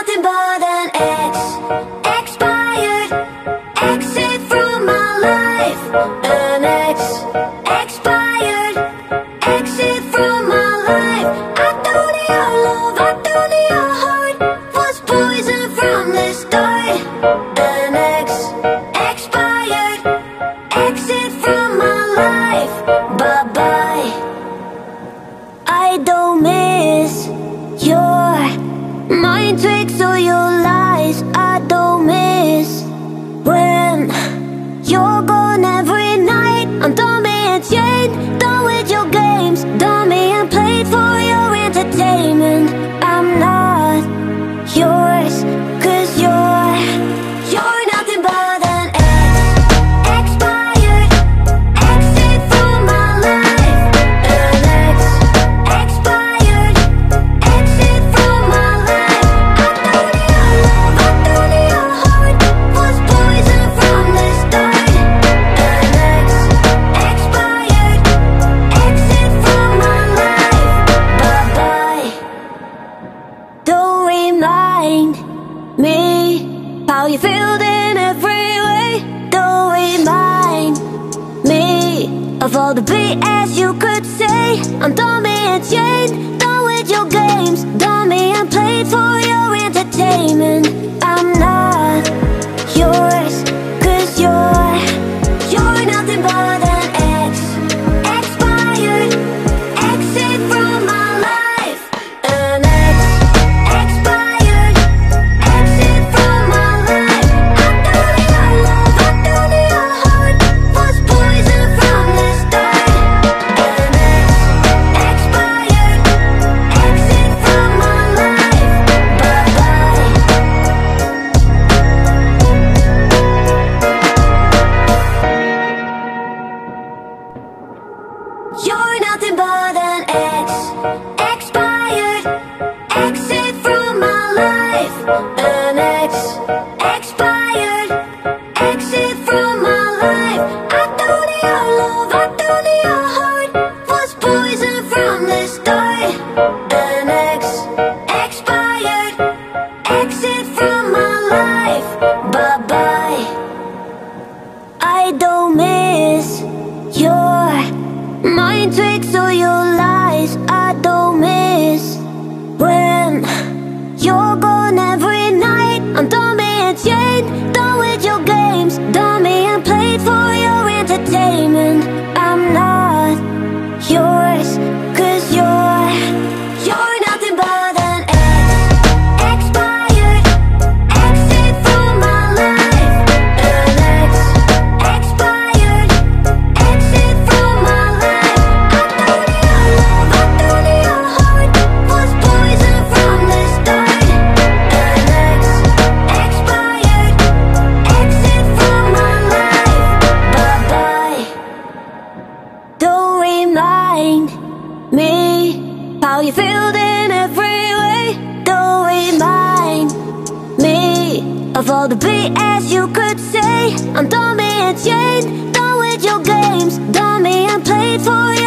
nothing but an ex, expired, exit from my life. An ex, expired, exit from my life. I thought your love, I thought your heart was poison from the start. An ex, expired, exit from my life. Bye tricks or your lies. I don't miss when you're gone every night. I'm done being chained, done with your games, done being played for your entertainment. Remind me how you feel in every way. Don't remind me of all the BS you could say. I'm done being chained, done with your games, done being played for your life. Every way. Don't remind me of all the BS you could say. I'm done being chained, done with your games, done being played for. I'm